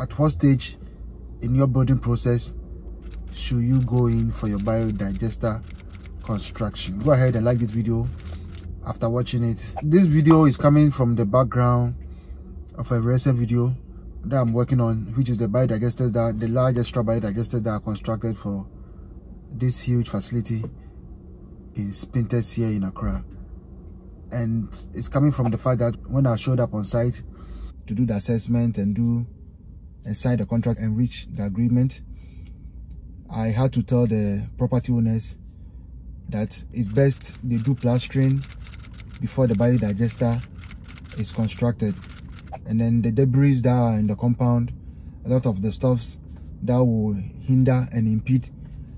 at what stage in your building process should you go in for your biodigester construction? Go ahead and like this video after watching it. This video is coming from the background of a recent video that i'm working on which is the biodigesters that the large extra biodigesters that are constructed for this huge facility in Spintex here in Accra. And it's coming from the fact that when I showed up on site to do the assessment and do and sign the contract and reach the agreement I had to tell the property owners that it's best they do plastering before the biodigester is constructed. And then the debris that are in the compound. A lot of the stuffs that will hinder and impede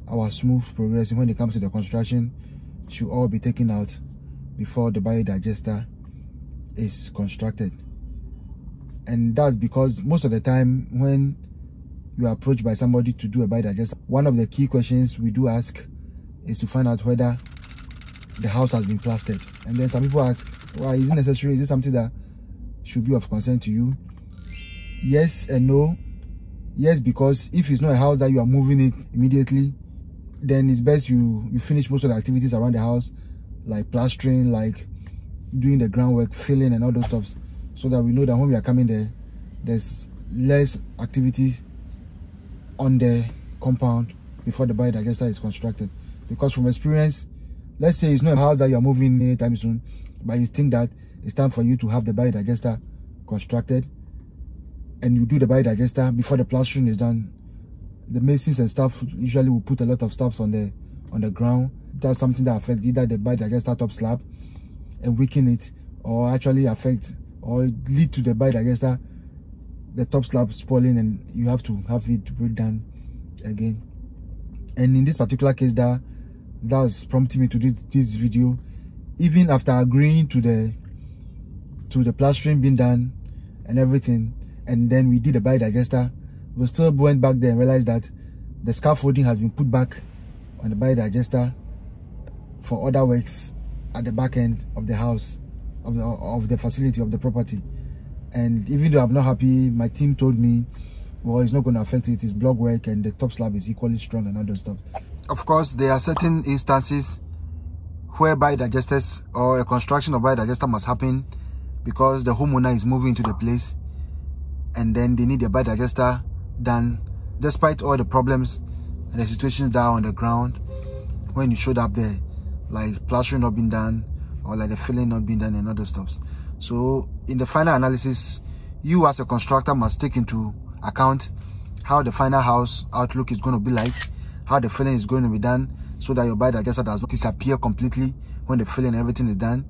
our smooth progress when it comes to the construction should all be taken out before the biodigester is constructed and that's because most of the time when you are approached by somebody to do a biodigester one of the key questions we do ask is to find out whether the house has been plastered. And then some people ask why is it necessary? Is it something that should be of concern to you? Yes and no. Yes because if it's not a house that you are moving it immediately then it's best you you finish most of the activities around the house like plastering like doing the groundwork filling and all those stuffs so that we know that when we are coming there there's less activities on the compound before the biodigester is constructed. Because from experience let's say it's not a house that you're moving anytime soon but you think that it's time for you to have the biodigester constructed and you do the biodigester before the plastering is done the masons and stuff usually will put a lot of stuffs on the on the ground. That's something that affects either the biodigester top slab and weaken it or actually affect or lead to the biodigester the top slab spoiling and you have to have it redone again. And in this particular case that that's prompting me to do this video. Even after agreeing to the to the plastering being done and everything and then we did the biodigester we still went back there and realized that the scaffolding has been put back on the biodigester for other works at the back end of the house of the of the facility of the property. And even though i'm not happy my team told me well it's not going to affect it. It's block work and the top slab is equally strong and other stuff. Of course there are certain instances where biodigesters or a construction of biodigester must happen because the homeowner is moving to the place and then they need a biodigester done despite all the problems and the situations that are on the ground when you showed up there like plastering not being done or like the filling not being done and other stuff so in the final analysis you as a constructor must take into account how the final house outlook is going to be like how the filling is going to be done so that your biodigester does not disappear completely when the filling and everything is done.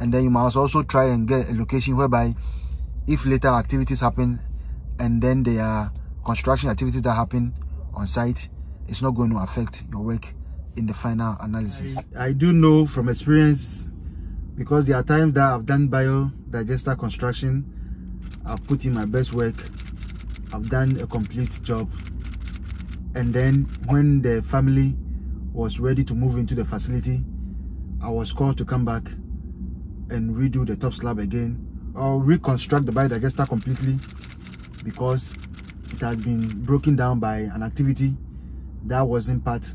And then you must also try and get a location whereby if later activities happen and then there are construction activities that happen on site it's not going to affect your work in the final analysis. I, I do know from experience because there are times that i've done bio digester construction i've put in my best work i've done a complete job. And then when the family was ready to move into the facility i was called to come back and redo the top slab again or reconstruct the biodigester completely because it has been broken down by an activity that wasn't part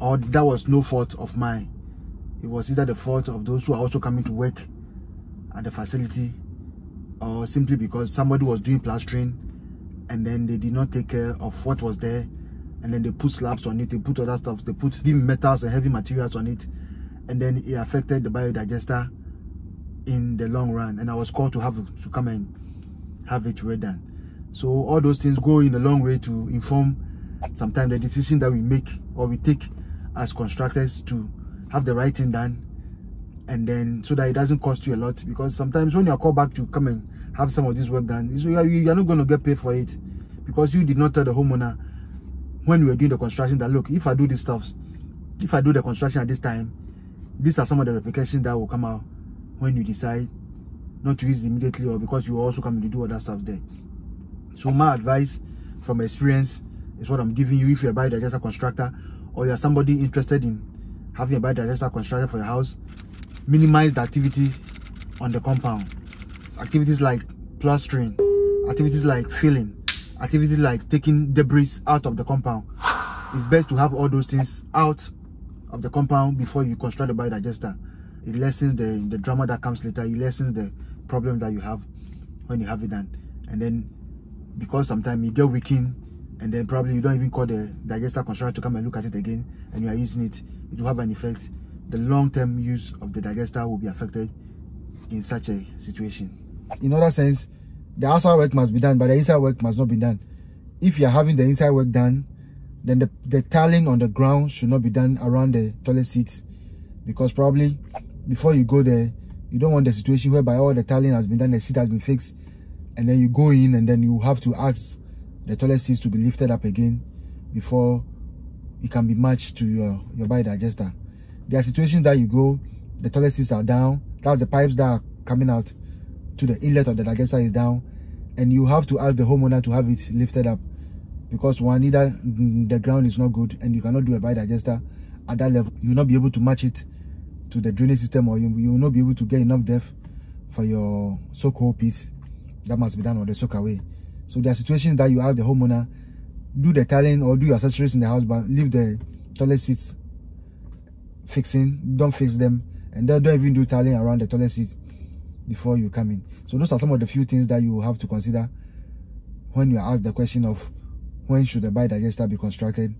or that was no fault of mine it was either the fault of those who are also coming to work at the facility or simply because somebody was doing plastering and then they did not take care of what was there and then they put slabs on it they put other stuff they put heavy metals and heavy materials on it and then it affected the biodigester in the long run. And i was called to have to come and have it redone so all those things go in a long way to inform sometimes the decision that we make or we take as constructors to have the writing done and then so that it doesn't cost you a lot. Because sometimes when you're called back to come and have some of this work done you're not going to get paid for it. Because you did not tell the homeowner when you were doing the construction that look if i do this stuff if i do the construction at this time these are some of the repercussions that will come out when you decide not to use it immediately or because you also come to do other stuff there. So my advice from experience is what i'm giving you. If you're a biodigester constructor or you're somebody interested in having a biodigester constructed for your house. Minimize the activities on the compound. Activities like plastering activities like filling activities like taking debris out of the compound. It's best to have all those things out of the compound before you construct the biodigester it lessens the the drama that comes later. It lessens the problem that you have when you have it done. And then because sometimes you get weakened and then probably you don't even call the digester constructor to come and look at it again and you are using it it will have an effect. The long-term use of the digester will be affected in such a situation. In other sense the outside work must be done but the inside work must not be done. If you are having the inside work done then the, the tiling on the ground should not be done around the toilet seats. Because probably before you go there you don't want the situation whereby all the tiling has been done the seat has been fixed and then you go in and then you have to ask the toilet seats to be lifted up again before it can be matched to your your biodigester there are situations that you go the toilet seats are down. That's the pipes that are coming out to the inlet of the digester is down. And you have to ask the homeowner to have it lifted up because one either the ground is not good and you cannot do a biodigester at that level you will not be able to match it to the drainage system or you, you will not be able to get enough depth for your soak hole pit that must be done on the soak away so there are situations that you ask the homeowner do the tiling or do your accessories in the house but leave the toilet seats fixing. Don't fix them. And don't even do tiling around the toilet seats before you come in. So those are some of the few things that you have to consider when you ask the question of when should a biodigester be constructed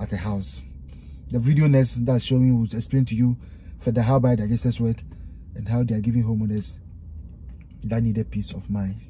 at a house. The video next that's showing will explain to you for the how biodigesters work and how they are giving homeowners that need a peace of mind